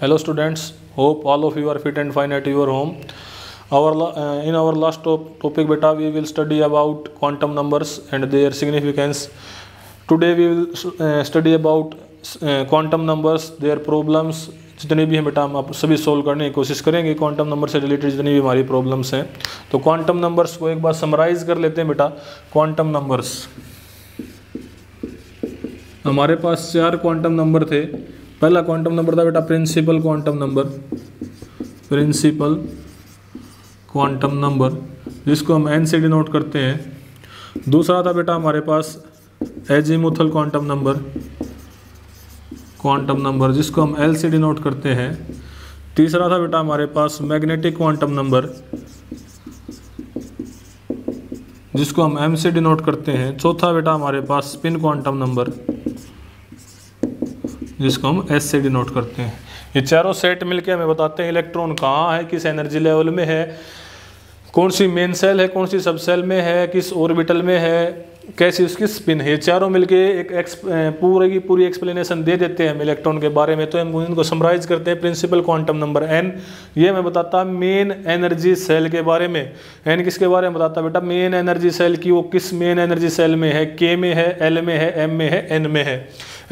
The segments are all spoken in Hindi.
Hello students, hope all of you are fit and fine at your home. Our uh, in our last top- topic beta we will study about quantum numbers and their significance. Today we will uh, study about uh, quantum numbers, their problems. जितने भी हैं बेटा, हम आप सभी सोल्व करने की कोशिश करेंगे। क्वांटम नंबर से रिलेटेड जितनी भी हमारी प्रॉब्लम्स हैं। तो क्वांटम नंबर्स को एक बार समराइज कर लेते हैं बेटा। क्वांटम नंबर्स हमारे पास चार क्वांटम नंबर थे। पहला क्वांटम नंबर था बेटा principal quantum number principal quantum number जिसको हम एन से डिनोट करते हैं। दूसरा था बेटा हमारे पास azimuthal quantum number quantum number जिसको हम एल से डिनोट करते हैं। तीसरा था बेटा हमारे पास मैग्नेटिक क्वांटम नंबर जिसको हम एम से डिनोट करते हैं। चौथा बेटा हमारे पास स्पिन क्वांटम नंबर जिसको हम एस से डिनोट करते हैं। ये चारों सेट मिलके हमें बताते हैं इलेक्ट्रॉन कहाँ है, किस एनर्जी लेवल में है, कौन सी मेन सेल है, कौन सी सब सेल में है, किस ऑर्बिटल में है कैसी उसकी स्पिन है? चारों मिलके एक एक्स पूरे की पूरी एक्सप्लेनेशन दे देते हैं इलेक्ट्रॉन के बारे में। तो हम इनको समराइज करते हैं प्रिंसिपल क्वांटम नंबर एन ये मैं बताता मेन एनर्जी सेल के बारे में। एन किसके बारे में बताता बेटा? मेन एनर्जी सेल की वो किस मेन एनर्जी सेल में है? के में है एल में है एम में है एन में है।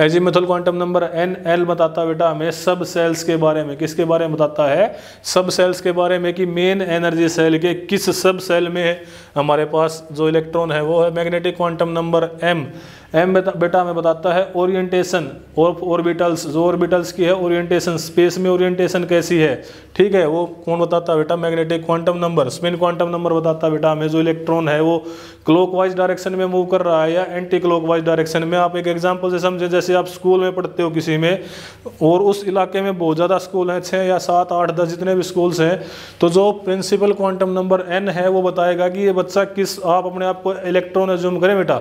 Azimuthal quantum number N L बताता बेटा हमें सब सेल्स के बारे में। किसके बारे में बताता है? सब सेल्स के बारे में कि मेन एनर्जी सेल के किस सब सेल में हमारे पास जो इलेक्ट्रॉन है, वो है magnetic quantum number M M बेटा हमें बताता है ओरिएंटेशन और ऑर्बिटल्स जो ऑर्बिटल्स की है ओरिएंटेशन स्पेस में ओरिएंटेशन कैसी है? ठीक है, वो कौन बताता है? बेटा magnetic quantum number spin quantum number बताता है बेटा हमें जो इलेक्ट्रॉन है, वो क्लॉकवाइज डायरेक्शन में मूव कर रहा है या एंटी क्लॉकवाइज डायरेक्शन में। आप एक एग्ज़ाम्पल से समझें, जैसे आप स्कूल में पढ़ते हो किसी में, और उस इलाके में बहुत ज़्यादा स्कूल हैं, छः या सात, आठ, दस जितने भी स्कूल्स हैं तो जो प्रिंसिपल क्वांटम नंबर एन है, वो बताएगा कि ये बच्चा किस, आप अपने आप को इलेक्ट्रॉन एज्यूम करें बेटा।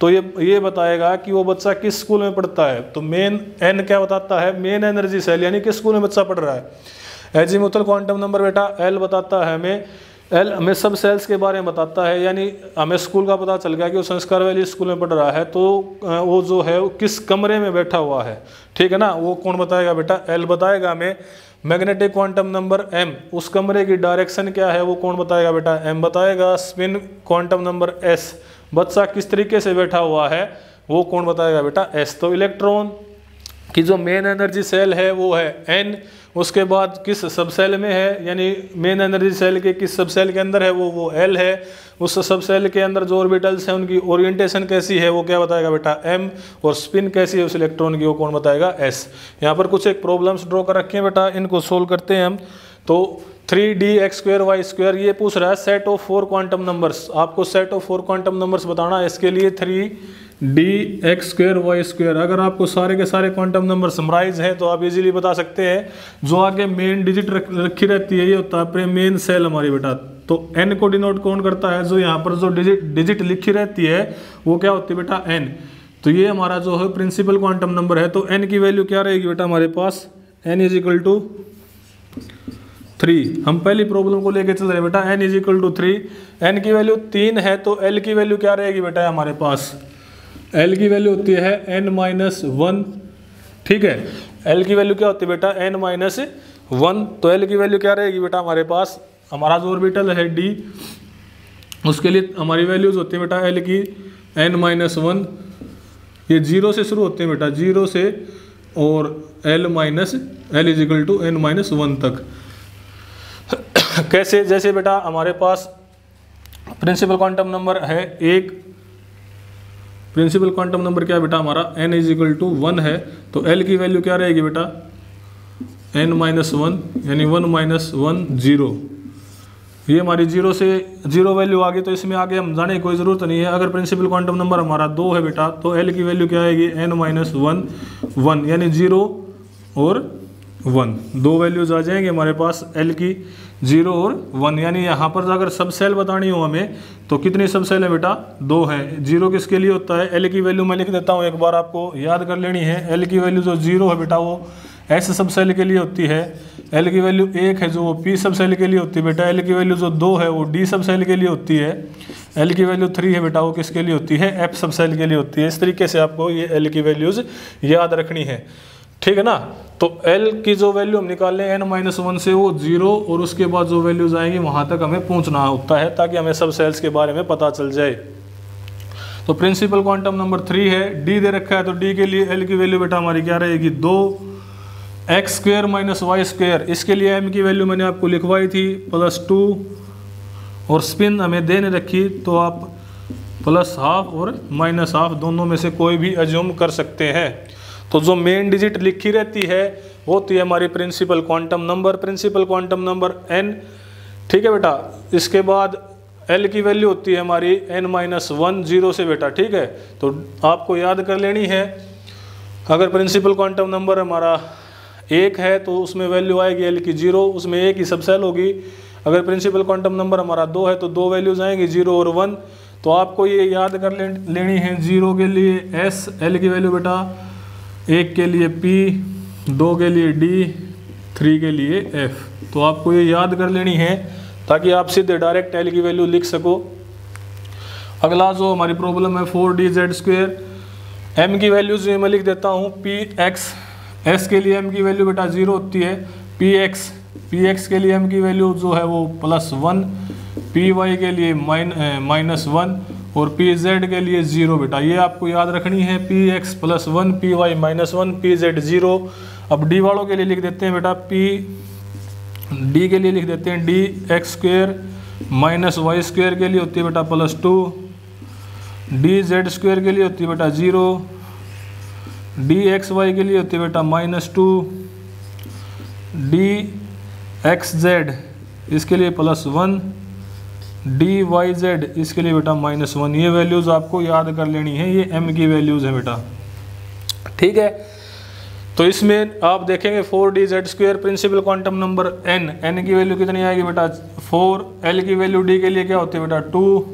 तो ये ये बताएगा कि वो बच्चा किस स्कूल में पढ़ता है? तो मेन एन क्या बताता है? मेन एनर्जी सेल यानी किस स्कूल में बच्चा पढ़ रहा है? एजी एजीमुथल क्वांटम नंबर बेटा एल बताता है हमें। एल हमें सब सेल्स के बारे में बताता है, यानी हमें स्कूल का पता चल गया कि वो संस्कार वाली स्कूल में पढ़ रहा है तो वो जो है, वो किस कमरे में बैठा हुआ है? ठीक है ना? वो कौन बताएगा बेटा? एल बताएगा हमें। मैग्नेटिक क्वांटम नंबर एम उस कमरे की डायरेक्शन क्या है, वो कौन बताएगा बेटा? एम बताएगा स्पिन क्वांटम नंबर एस बच्चा किस तरीके से बैठा हुआ है, वो कौन बताएगा बेटा? एस तो इलेक्ट्रॉन की जो मेन एनर्जी सेल है, वो है एन उसके बाद किस सब सेल में है, यानी मेन एनर्जी सेल के किस सब सेल के अंदर है, वो वो एल है। उस सब सेल के अंदर जो ऑर्बिटल्स हैं, उनकी ओरिएंटेशन कैसी है, वो क्या बताएगा बेटा? एम और स्पिन कैसी है, उस इलेक्ट्रॉन की, वो कौन बताएगा? एस यहाँ पर कुछ एक प्रॉब्लम्स ड्रॉ कर रखे हैं बेटा, इनको सोल्व करते हैं हम। तो three D X square Y square ये पूछ रहा है set of four quantum numbers आपको set of four quantum numbers बताना है इसके लिए three D X square Y square. अगर आपको सारे के सारे क्वांटम नंबर समराइज हैं तो आप इजीली बता सकते हैं जो आगे मेन डिजिट रख, रहती है ये होता है मेन सेल हमारी बेटा। तो एन को डिनोट कौन करता है? जो यहाँ पर जो डिजिट डिजिट लिखी रहती है वो क्या होती है बेटा? एन तो ये हमारा जो है प्रिंसिपल क्वांटम नंबर है तो एन की वैल्यू क्या रहेगी बेटा हमारे पास? N is equal to three हम पहली प्रॉब्लम को लेके चल रहे हैं, बेटा N is equal to three N की वैल्यू तीन है तो एल की वैल्यू क्या रहेगी बेटा हमारे पास? एल की वैल्यू होती है एन माइनस वन ठीक है? एल की वैल्यू क्या होती है बेटा? एन माइनस वन तो एल की वैल्यू क्या रहेगी बेटा हमारे पास? हमारा जो ऑर्बिटल है डी उसके लिए हमारी वैल्यूज़ होती है बेटा एल की एन माइनस वन ये ज़ीरो से शुरू होते हैं बेटा ज़ीरो से, और L minus L is equal to N minus one तक। कैसे? जैसे बेटा, हमारे पास प्रिंसिपल क्वांटम नंबर है एक। प्रिंसिपल क्वांटम नंबर क्या बेटा हमारा? n is equal to one है। तो l की वैल्यू क्या रहेगी बेटा? n माइनस वन यानी वन माइनस वन ज़ीरो ये हमारी ज़ीरो से ज़ीरो वैल्यू आ गई तो इसमें आगे हम जाने की कोई ज़रूरत नहीं है। अगर प्रिंसिपल क्वांटम नंबर हमारा दो है बेटा तो एल की वैल्यू क्या आएगी? एन माइनस वन वन यानी ज़ीरो और वन दो वैल्यूज़ आ जाएँगे हमारे पास एल की। ज़ीरो और वन, यानी यहाँ पर अगर सब सेल बतानी हो हमें तो कितनी सब सेल है बेटा? दो है। ज़ीरो किसके लिए होता है? एल की वैल्यू मैं लिख देता हूँ, एक बार आपको याद कर लेनी है। एल की वैल्यू जो ज़ीरो है बेटा, वो एस सब सेल के लिए होती है। एल की वैल्यू एक है जो वो पी सब सेल के लिए होती है बेटा। एल की वैल्यू जो दो है, वो डी सब सेल के लिए होती है। एल की वैल्यू थ्री है बेटा, वो किसके लिए होती है? एफ़ सब सेल के लिए होती है। इस तरीके से आपको ये एल की वैल्यूज़ याद रखनी है। ठीक है ना? तो एल की जो वैल्यू हम निकाल लें एन माइनस वन से वो ज़ीरो और उसके बाद जो वैल्यूज़ आएँगी, वहाँ तक हमें पहुँचना होता है ताकि हमें सब सेल्स के बारे में पता चल जाए। तो प्रिंसिपल क्वांटम नंबर थ्री है डी दे रखा है तो डी के लिए एल की वैल्यू बेटा हमारी क्या रहेगी? दो। X square minus Y square इसके लिए एम की वैल्यू मैंने आपको लिखवाई थी प्लस टू और स्पिन हमें देने रखी तो आप प्लस हाफ़ और माइनस हाफ़ दोनों में से कोई भी एज्यूम कर सकते हैं। तो जो मेन डिजिट लिखी रहती है, वो होती है हमारी principal quantum number principal quantum number N ठीक है बेटा? इसके बाद एल की वैल्यू होती है हमारी एन माइनस वन ज़ीरो से बेटा, ठीक है? तो आपको याद कर लेनी है, अगर प्रिंसिपल क्वांटम नंबर हमारा एक है तो उसमें वैल्यू आएगी एल की ज़ीरो उसमें एक ही सबसेल होगी। अगर प्रिंसिपल क्वांटम नंबर हमारा दो है तो दो वैल्यूज़ आएँगी ज़ीरो और वन तो आपको ये याद कर लेनी है ज़ीरो के लिए एस एल की वैल्यू बेटा एक के लिए पी दो के लिए डी थ्री के लिए एफ़ तो आपको ये याद कर लेनी है ताकि आप सीधे डायरेक्ट एल की वैल्यू लिख सको। अगला जो हमारी प्रॉब्लम है four D Z square M की वैल्यूज़ मैं लिख देता हूँ पी एक्स एस के लिए एम की वैल्यू बेटा ज़ीरो होती है पी एक्स पी एक्स के लिए एम की वैल्यू जो है वो प्लस वन पी वाई के लिए माइन माइनस वन और पी जेड के लिए ज़ीरो बेटा, ये आपको याद रखनी है P X plus one P Y minus one P Z zero अब डी वालों के लिए लिख देते हैं बेटा पी डी के लिए लिख देते हैं D X square minus Y square के लिए होती है बेटा plus two D Z square के लिए होती है बेटा ज़ीरो डी एक्स वाई के लिए होती है बेटा minus two D X Z इसके लिए plus one D Y Z इसके लिए बेटा माइनस वन ये वैल्यूज़ आपको याद कर लेनी है, ये एम की वैल्यूज़ है बेटा। ठीक है? तो इसमें आप देखेंगे four D Z square principal quantum number N N की वैल्यू कितनी आएगी बेटा? फोर एल की वैल्यू डी के लिए क्या होती है बेटा? टू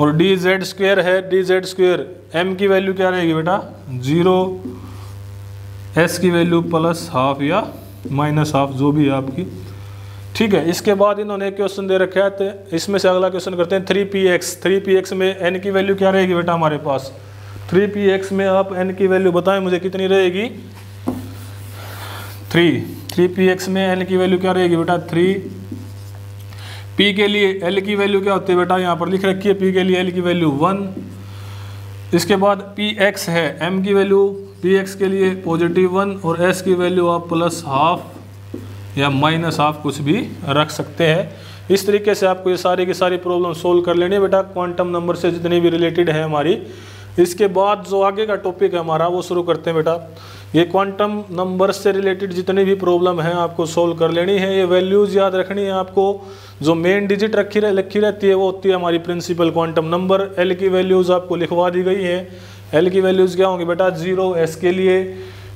और डी जेड स्क्वेयर है डी जेड स्क्वेयर एम की वैल्यू क्या रहेगी बेटा? ज़ीरो एस की वैल्यू प्लस हाफ़ या माइनस हाफ़ जो भी आपकी। ठीक है, इसके बाद इन्होंने क्वेश्चन दे रखा है तो इसमें से अगला क्वेश्चन करते हैं three P X three P X में एन की वैल्यू क्या रहेगी बेटा हमारे पास? थ्री पी एक्स में आप एन की वैल्यू बताएँ, मुझे कितनी रहेगी? थ्री थ्री पी एक्स में एन की वैल्यू क्या रहेगी बेटा? थ्री पी के लिए एल की वैल्यू क्या होती है बेटा? यहाँ पर लिख रखी है पी के लिए एल की वैल्यू वन इसके बाद पी एक्स है एम की वैल्यू पी एक्स के लिए पॉजिटिव वन और एस की वैल्यू आप प्लस हाफ़ या माइनस आप कुछ भी रख सकते हैं। इस तरीके से आपको ये सारी की सारी प्रॉब्लम सोल्व कर लेनी है बेटा। क्वांटम नंबर से जितनी भी रिलेटेड है हमारी, इसके बाद जो आगे का टॉपिक है हमारा, वो शुरू करते हैं बेटा। ये क्वांटम नंबर से रिलेटेड जितनी भी प्रॉब्लम है, आपको सोल्व कर लेनी है। ये वैल्यूज़ याद रखनी है आपको। जो मेन डिजिट रखी रह रखी रहती है, वो होती है हमारी प्रिंसिपल क्वांटम नंबर एल की वैल्यूज़ आपको लिखवा दी गई है। एल की वैल्यूज़ क्या होंगी बेटा? ज़ीरो एस के लिए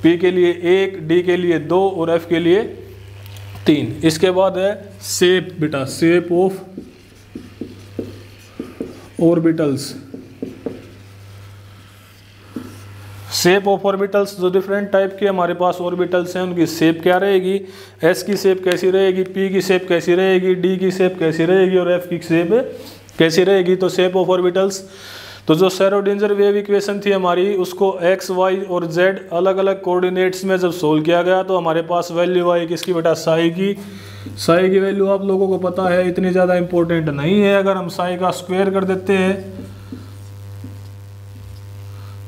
पी के लिए एक डी के लिए दो और एफ़ के लिए तीन। इसके बाद है सेप बेटा shape of orbitals shape of orbitals जो डिफरेंट टाइप के हमारे पास ऑर्बिटल्स हैं, उनकी शेप क्या रहेगी? एस की शेप कैसी रहेगी? पी की शेप कैसी रहेगी? डी की शेप कैसी रहेगी? और एफ़ की शेप कैसी रहेगी? तो सेप ऑफ़ ऑर्बिटल्स तो जो सेरोडेंजर वेव इक्वेशन थी हमारी, उसको एक्स वाई और जेड अलग अलग कोऑर्डिनेट्स में जब सोल्व किया गया तो हमारे पास वैल्यू आई किसकी बेटा? साई की। साई की वैल्यू आप लोगों को पता है, इतनी ज़्यादा इंपॉर्टेंट नहीं है अगर हम साई का स्क्वायर कर देते हैं।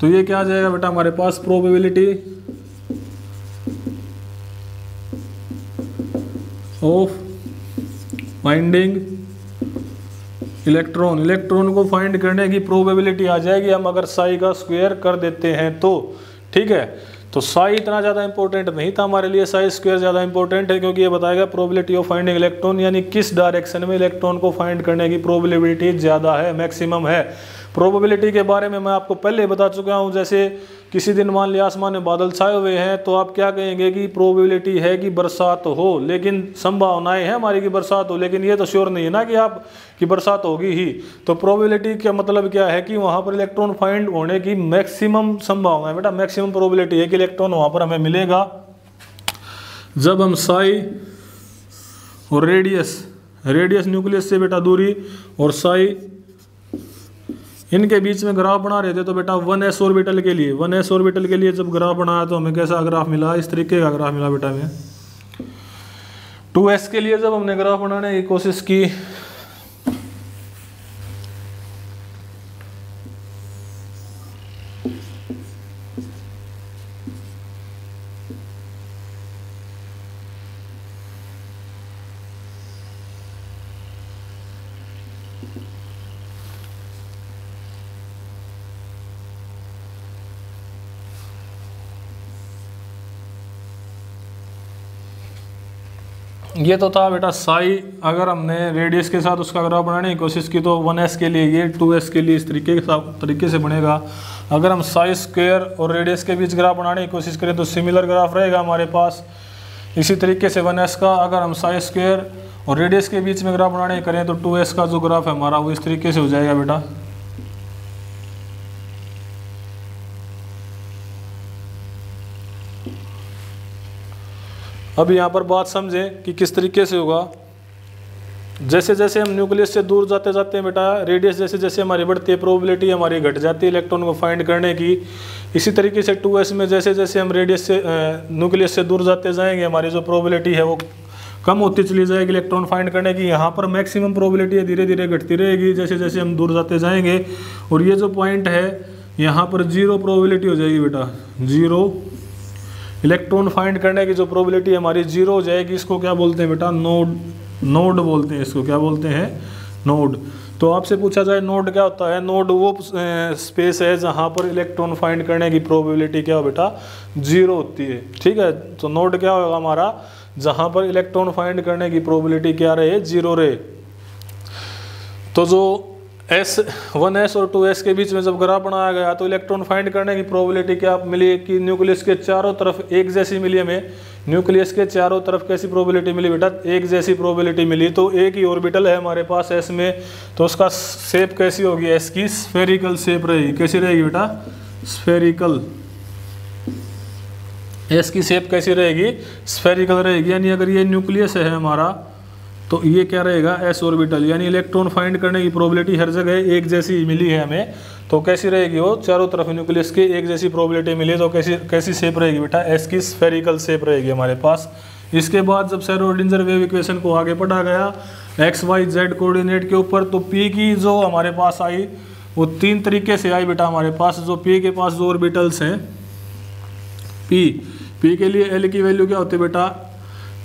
तो ये क्या आ जाएगा बेटा? हमारे पास probability of finding electron electron को फाइंड करने की प्रोबेबिलिटी आ जाएगी। हम अगर साई का स्क्वायर कर देते हैं तो ठीक है? तो साई इतना ज़्यादा इंपॉर्टेंट नहीं था हमारे लिए। साई स्क्वायर ज़्यादा इंपॉर्टेंट है क्योंकि ये बताएगा प्रोबेबिलिटी ऑफ़ फाइंडिंग इलेक्ट्रॉन यानी किस डायरेक्शन में इलेक्ट्रॉन को फाइंड करने की प्रोबेबिलिटी ज़्यादा है मैक्सिमम है। प्रोबेबिलिटी के बारे में मैं आपको पहले बता चुका हूँ, जैसे किसी दिन मान लिया आसमान में बादल छाए हुए हैं तो आप क्या कहेंगे कि प्रोबेबिलिटी है कि बरसात हो, लेकिन संभावनाएँ हैं हमारी कि बरसात हो, लेकिन ये तो श्योर नहीं है ना कि आप, कि बरसात होगी ही। तो प्रोबेबिलिटी का मतलब क्या है कि वहाँ पर इलेक्ट्रॉन फाइंड होने की मैक्सिमम संभावना है। बेटा मैक्सिमम प्रोबेबिलिटी है कि इलेक्ट्रॉन वहाँ पर हमें मिलेगा। जब हम साई और रेडियस रेडियस न्यूक्लियस से बेटा दूरी और साई इनके बीच में ग्राफ बना रहे थे तो बेटा वन एस ऑर्बिटल के लिए, वन एस ऑर्बिटल के लिए जब ग्राफ बनाया तो हमें कैसा ग्राफ मिला? इस तरीके का ग्राफ मिला बेटा हमें। टू एस के लिए जब हमने ग्राफ बनाने की कोशिश की ये तो था बेटा साई, अगर हमने रेडियस के साथ उसका ग्राफ बनाने की कोशिश की तो वन एस के लिए ये टू एस के लिए इस तरीके के साथ, तरीके से बनेगा। अगर हम साई स्क्वेयर और रेडियस के बीच ग्राफ बनाने की कोशिश करें तो सिमिलर ग्राफ रहेगा हमारे पास। इसी तरीके से वन एस का, अगर हम साई स्क्वेयर और रेडियस के बीच में ग्राफ बनाने करें तो टू एस का जो ग्राफ है हमारा वो इस तरीके से हो जाएगा बेटा। अब यहाँ पर बात समझें कि किस तरीके से होगा। जैसे जैसे हम न्यूक्लियस से दूर जाते जाते हैं बेटा, रेडियस जैसे जैसे हमारी बढ़ती है प्रोबेबिलिटी हमारी घट जाती है इलेक्ट्रॉन को फाइंड करने की, इसी तरीके से टू एस में जैसे जैसे हम रेडियस से न्यूक्लियस से दूर जाते जाएँगे, हमारी जो प्रोबेबिलिटी है वो कम होती चली जाएगी इलेक्ट्रॉन फाइंड करने की। यहाँ पर मैक्सिमम प्रोबेबिलिटी है, धीरे धीरे घटती रहेगी, जैसे जैसे हम दूर जाते जाएँगे। और ये जो पॉइंट है, यहाँ पर ज़ीरो प्रोबेबिलिटी हो जाएगी बेटा ज़ीरो इलेक्ट्रॉन फाइंड करने की जो प्रोबेबिलिटी हमारी ज़ीरो हो जाएगी, इसको क्या बोलते हैं बेटा? नोड नोड बोलते हैं इसको। क्या बोलते हैं? नोड तो आपसे पूछा जाए नोड क्या होता है? नोड वो स्पेस है जहाँ पर इलेक्ट्रॉन फाइंड करने की प्रोबेबिलिटी क्या हो बेटा? ज़ीरो होती है। ठीक है? तो नोड क्या होगा हमारा? जहाँ पर इलेक्ट्रॉन फाइंड करने की प्रोबेबिलिटी क्या रहे? ज़ीरो रहे। तो जो एस वन एस और टू एस के बीच में जब ग्राफ बनाया गया तो इलेक्ट्रॉन फाइंड करने की प्रोबेबिलिटी क्या मिली? कि न्यूक्लियस के चारों तरफ़ एक जैसी मिली हमें। न्यूक्लियस के चारों तरफ़ कैसी प्रोबेबिलिटी मिली बेटा? एक जैसी प्रोबेबिलिटी मिली। तो एक ही ऑर्बिटल है हमारे पास एस में। तो उसका शेप कैसी होगी? एस की स्फेरिकल शेप रहेगी। कैसी रहेगी बेटा? स्फेरिकल एस की शेप कैसी रहेगी? स्फेरिकल रहेगी। यानी अगर ये न्यूक्लियस है हमारा तो ये क्या रहेगा? एस ऑर्बिटल यानी इलेक्ट्रॉन फाइंड करने की प्रोबेबिलिटी हर जगह एक जैसी मिली है हमें तो कैसी रहेगी वो? चारों तरफ़ न्यूक्लियस की एक जैसी प्रोबेबिलिटी मिली तो कैसी कैसी शेप रहेगी बेटा? एस की स्फेरिकल शेप रहेगी हमारे पास। इसके बाद जब सैरोडिंजर वेव इक्वेशन को आगे पढ़ा गया एक्स वाई जेड कोऑर्डिनेट के ऊपर तो पी की जो हमारे पास आई, वो तीन तरीके से आई बेटा हमारे पास। जो पी के पास जो ऑर्बिटल्स हैं पी पी के लिए एल की वैल्यू क्या होती है बेटा?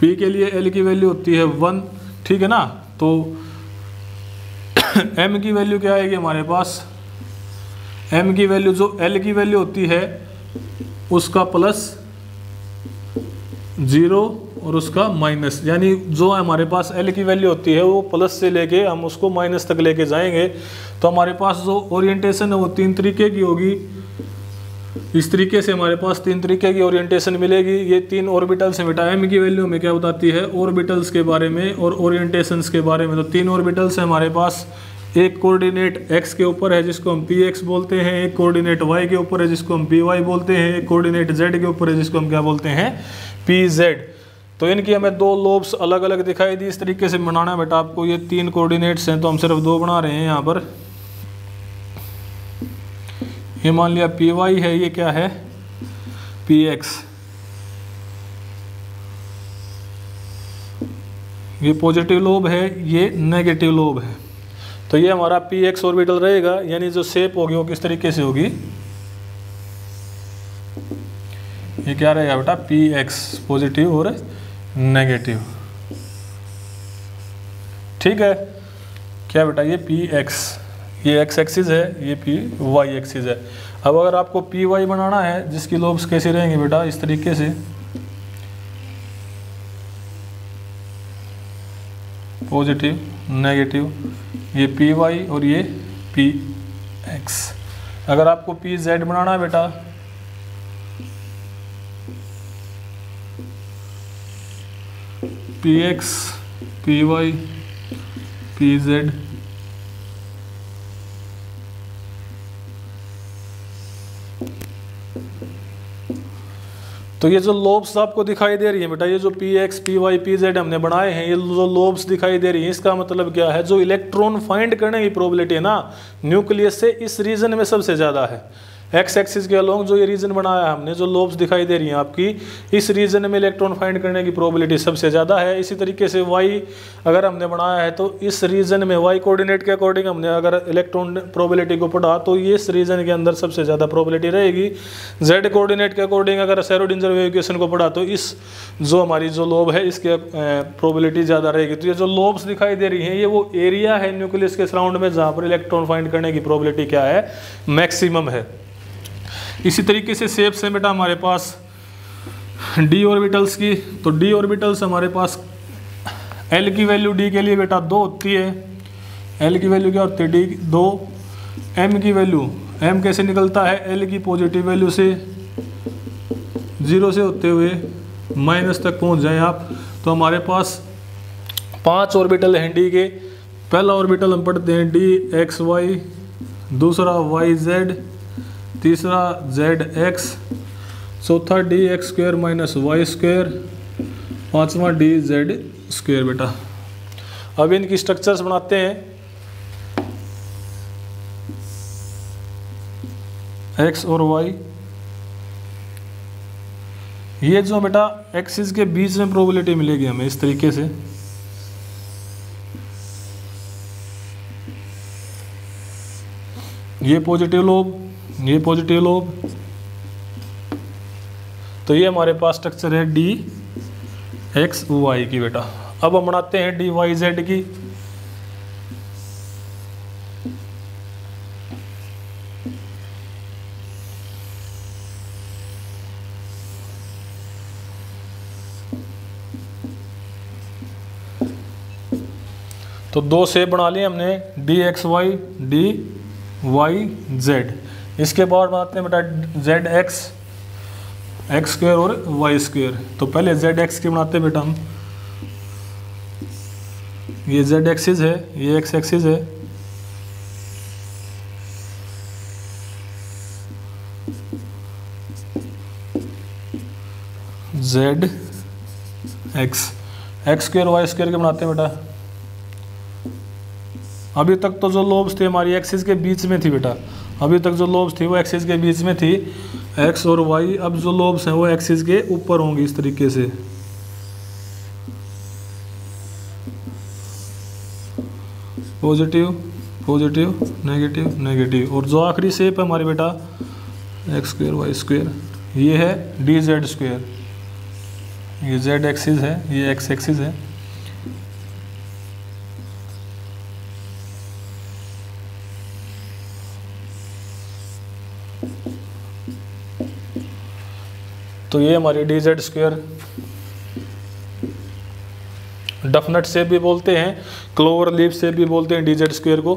पी के लिए एल की वैल्यू होती है वन ठीक है ना? तो m की वैल्यू क्या आएगी हमारे पास? M की वैल्यू जो l की वैल्यू होती है, उसका प्लस ज़ीरो और उसका माइनस यानी जो हमारे पास l की वैल्यू होती है, वो प्लस से लेके हम उसको माइनस तक लेके जाएँगे। तो हमारे पास जो ओरिएंटेशन है, वो तीन तरीके की होगी। इस तरीके से हमारे पास तीन तरीके की ओरिएंटेशन मिलेगी। ये तीन ऑर्बिटल्स हैं बेटा एम की वैल्यू में क्या बताती है? ऑर्बिटल्स के बारे में और ओरिएंटेशंस के बारे में। तो तीन ऑर्बिटल्स हैं हमारे पास। एक कोऑर्डिनेट एक्स के ऊपर है, जिसको हम पी एक्स बोलते हैं। एक कोऑर्डिनेट वाई के ऊपर है, जिसको हम पी वाई बोलते हैं। एक कोऑर्डिनेट जेड के ऊपर है, जिसको हम क्या बोलते हैं? पी जेड तो इनकी हमें दो लोब्स अलग अलग दिखाई दी। इस तरीके से बनाना बेटा आपको। ये तीन कोऑर्डिनेट्स हैं तो हम सिर्फ़ दो बना रहे हैं यहाँ पर। ये मान लिया पी वाई है, ये क्या है? P X. ये पॉजिटिव लोब है, ये नेगेटिव लोब है। तो ये हमारा पी एक्स ऑर्बिटल रहेगा, यानी जो शेप होगी वो किस तरीके से होगी? ये क्या रहेगा बेटा? पी एक्स पॉजिटिव और नेगेटिव। ठीक है? क्या बेटा ये पी एक्स? ये एक्स एक्सिस है, ये पी वाई एक्सिस है। अब अगर आपको पी वाई बनाना है, जिसकी लोब्स कैसे रहेंगे बेटा, इस तरीके से। पॉजिटिव नेगेटिव ये पी वाई और ये पी एक्स अगर आपको पी जेड बनाना है बेटा P X P Y P Z तो ये जो लोब्स आपको दिखाई दे रही है बेटा, ये जो P X P Y P Z हमने बनाए हैं, ये जो लोब्स दिखाई दे रही है, इसका मतलब क्या है? जो इलेक्ट्रॉन फाइंड करने की प्रोबेबिलिटी है ना न्यूक्लियस से इस रीजन में सबसे ज़्यादा है। एक्स एक्सिस के अलोंग जो ये रीजन बनाया हमने, जो लोब्स दिखाई दे रही हैं आपकी, इस रीजन में इलेक्ट्रॉन फाइंड करने की प्रोबेबिलिटी सबसे ज़्यादा है। इसी तरीके से वाई अगर हमने बनाया है तो इस रीजन में वाई कोऑर्डिनेट के अकॉर्डिंग हमने अगर इलेक्ट्रॉन प्रोबेबिलिटी को पढ़ा तो ये इस रीजन के अंदर सबसे ज़्यादा प्रोबेबिलिटी रहेगी। जेड कोऑर्डिनेट के अकॉर्डिंग अगर सेरोडिंजर वेविकेशन को पढ़ा तो इस जो हमारी जो लोब है, इसके प्रोबेबिलिटी ज़्यादा रहेगी। तो ये जो लोब्स दिखाई दे रही हैं, ये वो एरिया है न्यूक्लियस के सराउंड में जहाँ पर इलेक्ट्रॉन फाइंड करने की प्रोबेबिलिटी क्या है? मैक्सिमम है। इसी तरीके से सेप्स हैं बेटा हमारे पास। डी ऑर्बिटल्स की तो डी ऑर्बिटल्स हमारे पास एल की वैल्यू डी के लिए बेटा दो होती है। एल की वैल्यू क्या होती है? डी दो। एम की वैल्यू एम कैसे निकलता है? एल की पॉजिटिव वैल्यू से, ज़ीरो से होते हुए माइनस तक पहुँच जाएँ आप। तो हमारे पास पाँच ऑर्बिटल हैं डी के। पहला ऑर्बिटल हम पढ़ते हैं डी एक्स वाई दूसरा वाई जेड तीसरा जेड एक्स, चौथा D X square minus Y square, पाँचवा डी जेड स्क्वेयर बेटा। अब इनकी स्ट्रक्चर्स बनाते हैं। एक्स और वाई। ये जो बेटा एक्सिस के बीच में प्रोबेबिलिटी मिलेगी हमें इस तरीके से। ये पॉजिटिव लोब ये पॉजिटिव लोब तो ये हमारे पास स्ट्रक्चर है डी एक्स वाई की बेटा। अब हम बनाते हैं डी वाई जेड की। तो दो से बना लिए हमने D X Y D Y Z इसके बाद बनाते हैं बेटा जेड एक्स एक्स स्क्वेयर और वाई स्क्वेयर तो पहले जेड एक्स की बनाते हैं बेटा हम। ये जेड एक्सिस है, ये एक्स एक्सिस है। Z X X square Y square के बनाते हैं बेटा। अभी तक तो जो लोब्स थे हमारी एक्सिस के बीच में थी बेटा। अभी तक जो लोब्स थी वो एक्सिस के बीच में थी, एक्स और वाई, अब जो लोब्स हैं वो एक्सिस के ऊपर होंगी इस तरीके से। Positive positive, negative negative. और जो आखिरी शेप है हमारे बेटा, एक्स स्क्वेयर, वाई स्क्वेयर, ये है डी जेड स्क्वेयर। ये जेड एक्सिस है, ये एक्स एक्सिस है। तो ये हमारी डी जेड स्क्वेयर डफनट से भी बोलते हैं क्लोवर लीव से भी बोलते हैं डी जेड स्क्वेयर को।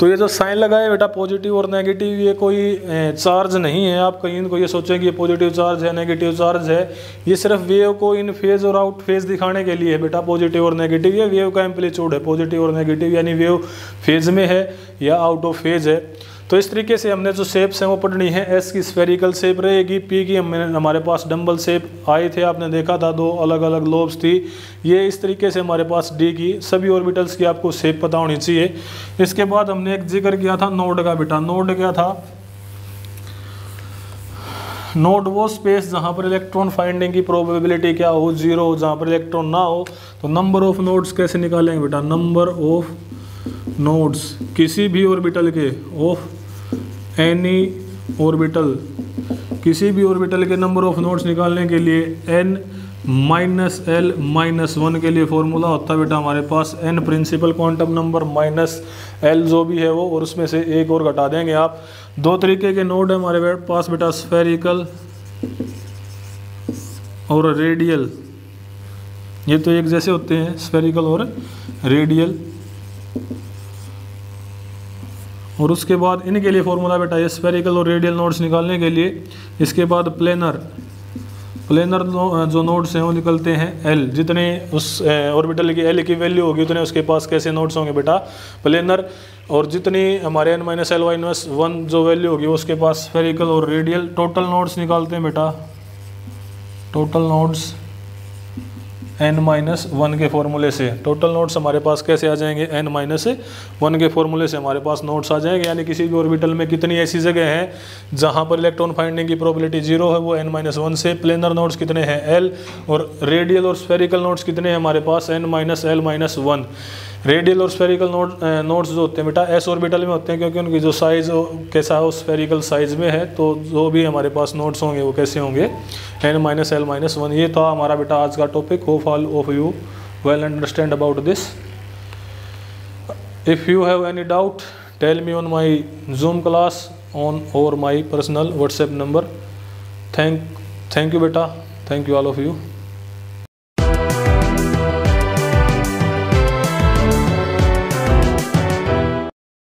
तो ये जो साइन लगाए बेटा पॉजिटिव और नेगेटिव ये कोई चार्ज नहीं है। आप कहीं इनको ये सोचें कि ये पॉजिटिव चार्ज है नेगेटिव चार्ज है। ये सिर्फ़ वेव को इन फ़ेज़ और आउट फ़ेज़ दिखाने के लिए है बेटा पॉजिटिव और नेगेटिव ये वेव का एम्पलीट्यूड है पॉजिटिव और नेगेटिव यानी वेव फ़ेज़ में है या आउट ऑफ़ फ़ेज़ है। तो इस तरीके से हमने जो शेप्स हैं वो पढ़नी है। एस की स्फेरिकल शेप रहेगी पी की हमने, हमारे पास डम्बल शेप आए थे, आपने देखा था, दो अलग अलग लोब्स थी। ये इस तरीके से हमारे पास डी की सभी ऑर्बिटल्स की आपको शेप पता होनी चाहिए। इसके बाद हमने एक ज़िक्र किया था नोड का बेटा। नोड क्या था? नोड वो स्पेस जहाँ पर इलेक्ट्रॉन फाइंडिंग की प्रोबेबिलिटी क्या हो ज़ीरो हो, जहाँ पर इलेक्ट्रॉन ना हो तो नंबर ऑफ़ नोड्स कैसे निकालेंगे बेटा? नंबर ऑफ़ नोड्स किसी भी ऑर्बिटल के ऑफ़ एनी ऑर्बिटल किसी भी ऑर्बिटल के नंबर ऑफ़ नोड्स निकालने के लिए N minus L minus one के लिए फॉर्मूला होता है बेटा हमारे पास। N principal quantum number minus L जो भी है वो, और उसमें से एक और घटा देंगे आप। दो तरीके के नोड है हमारे पास बेटा स्फेरिकल और रेडियल ये तो एक जैसे होते हैं स्फेरिकल और रेडियल और उसके बाद इनके लिए फॉर्मूला बेटा ये स्पेरिकल और रेडियल नोड्स निकालने के लिए। इसके बाद प्लेनर प्लेनर जो नोड्स हैं, वो निकलते हैं एल जितने उस ऑर्बिटल की एल की वैल्यू होगी, उतने उसके पास कैसे नोड्स होंगे बेटा? प्लेनर और जितनी हमारे N minus L Y inverse one जो वैल्यू होगी उसके पास स्फेरिकल और रेडियल टोटल नोड्स निकालते हैं बेटा। Total nodes N minus one के फॉर्मूले से। टोटल नोट्स हमारे पास कैसे आ जाएँगे? एन माइनस वन के फॉर्मूले से हमारे पास नोट्स आ जाएँगे। यानी किसी भी ऑर्बिटल में कितनी ऐसी जगह हैं जहाँ पर इलेक्ट्रॉन फाइंडिंग की प्रोबेबिलिटी ज़ीरो है, वो एन माइनस वन से। प्लेनर नोट्स कितने हैं? एल और रेडियल और स्फेरिकल नोट्स कितने हैं? हमारे पास N minus L minus one radial और स्फेरिकल नोट नोट्स जो होते हैं बेटा एस ऑर्बिटल में होते हैं, क्योंकि उनकी जो साइज़ कैसा है वो स्फेरिकल साइज़ में है तो जो भी हमारे पास नोट्स होंगे, वो कैसे होंगे? N minus L minus one ये था हमारा बेटा आज का topic hope all of you well understand about this if you have any doubt tell me on my Zoom class on और my personal WhatsApp number thank thank you बेटा thank you all of you